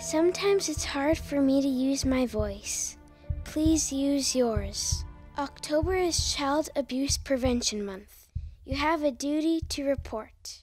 Sometimes it's hard for me to use my voice. Please use yours. October is Child Abuse Prevention Month. You have a duty to report.